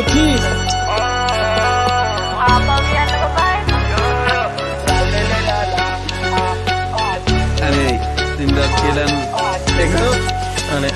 Master Key අනේ සින්දත් කියලන් එක අනේ.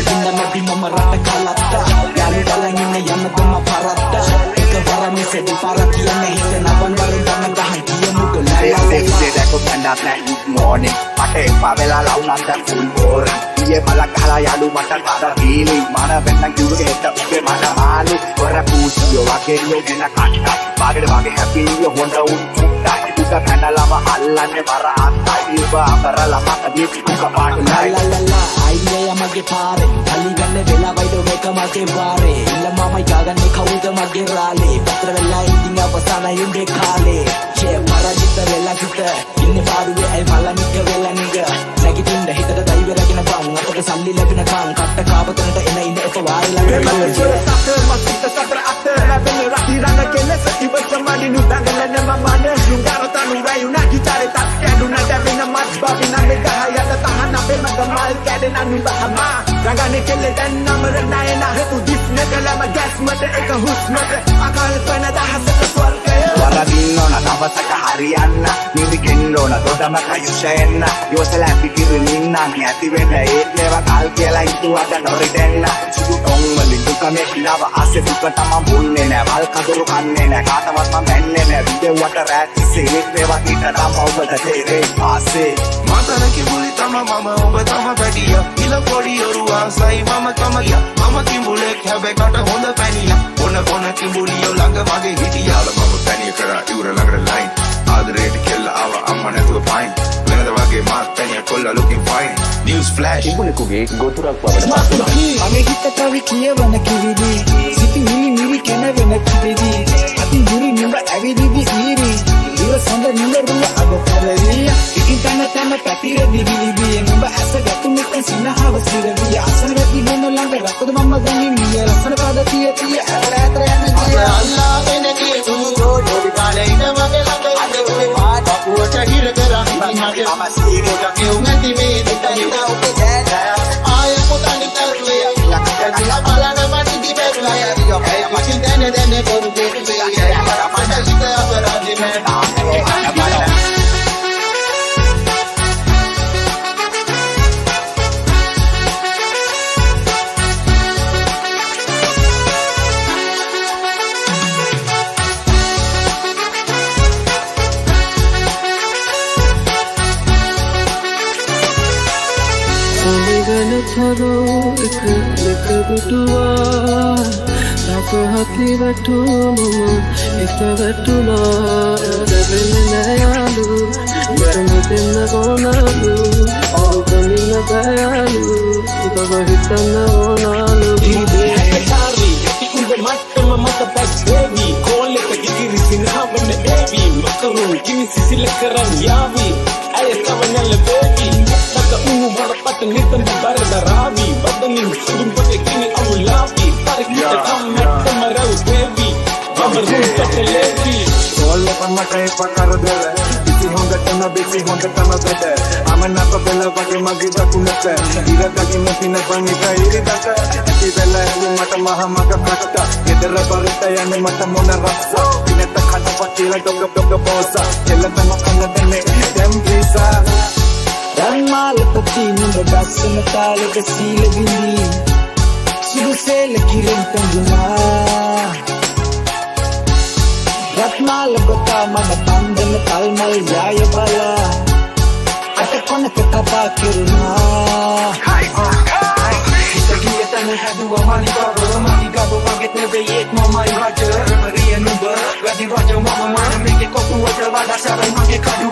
Dinamati mama rata kalata Gali dalang ina yana dama parata Ika para mi sedi para kia na hita na ban barin dana gahan kia muga la la la la දැක පැඩක් නෑ මෝනේ මට එපා වෙලා ලව්නන්ට full බෝර ඊයේ මල කහලා යාළු මට තද පීලි මන වෙන්න කිව්වේ හෙට උගේ මන මාළු. වර පූසියෝ වගේ යෝගෙන කට්ට බාගෙට වගේ හැපි හොඳ උන් චුට්ටයි උක පැනලම අල්ලන්නේ මර අත්තයි. ඔබ අකරලා මකදී උක පාට La නයි la la la අයියේ යමගේ පාරේ. අලි ගන්න වෙලා වයිඩෝ මේක මගේ වාරේ ඉල්ල මමයි ගාගන්නේ කවුද මගේ රාලේ. පත්‍ර වෙලා ඉඳින් අවසානයි උඹේ කාලේ. චේ පරජිත වෙලා සිට ඉන්නේ පාරුවේ වාරිලා Masita sa trate Laban na ratiranga kene sa iba sa maninu Tanggalan na mamana Yung garo tanong rayo na gitare tat Kado na dabi na mas babi na may kahaya Na tahan na pe magamal Kade na nung bahama Rangane kele dan na maranay na Hetu dip na kalama gas mata Eka hus mata Akal pa na dahas sa kaswal kayo වරදින්න ඕන දවසක හරියන්න නිවිගෙන්න ඕන දොඩම කයුෂයෙන්න යෝසල පිකිරලින්න නැති වෙන්න ඒත් මේවා කල් කියලා හිතුවට නොරිදෙන්න සුදු ටොංවලින් දුකමේ පිලාව ආසෙ දුකට මම මුන්නේ නෑ වල් කඳුළු කන්නේ නෑ කාටවත් මම බැන්නේ නෑ විදෙව්වට රැට්සේ ඒත් මේවා හිට තම ඔබට තේරේ ආසේ මතන කිඹුලි තම මම ඔබ තම පැටිය ඉල පොඩි ඔරු ආසයි මම තමය මම කිඹුලෙක් හැබැකට හොඳ flash. කිඹුලෙකුගේ ගොතුරක් බවට Master Key මගේ හිත කවි කියවන කිවිදි සිති මිලි මිලි කැනවෙන කිවිදි අතින් දුරි නිඹ ඇවිදිදි ඊරි ඉව සඳ නිඹ රුව අග කරවිය ඉකින් තන තන පැතිර දිවිලිබි නිඹ ඇස ගතු මෙතන සිනහව සිරවිය අසන වැටි මොන ළඟ රකද මම ගනින් මිය රසන පාද තිය තිය ඇතර ඇතර යන ගිය අල්ලාගෙන ගියු ගෝඩි කාලේ ඉඳ මගේ ළඟ ඉඳ ඔය පාට පුවට හිර කරන් මගේ මම සීරෝට කියුම් ඇති මේ දෙත ඔලිගන තරෝ එක එක දුටුවා. අප හති වැටුමම එක වැටුනා දැවෙන නෑයාලු මටම දෙන්න ඕනාලු ඔවකමින්න බෑයාලු උතව හිතන්න ඕනාලු Kari, ikumbe matama mata back baby Kole ka gigiri sinahawan na baby At nitin para darami Badani Dun patekini awlapi Para kita tamat Tamarau baby Jabberun patalepi All up on my type of car dele Bisi honga tana bisi honga tana dele Amana pa bela vage magida kunata Ira dagi nasi na banita iri data Ati bela hu mata maha maga kata Kedera barita yani mata mona rasa Pineta kata patira dog dog dog bosa Kela ताल गसील बिंदी शुरू से लगी rim कंजुमा रत्नाल गोता मन तांदन तालमल जाय बाला अटकोन कथा किरुना Tangan hadu amani kaba Amani kaba paget nebe yet mama i raja Remari anuba Gadi raja mama Make it koku wata wada saran make kadu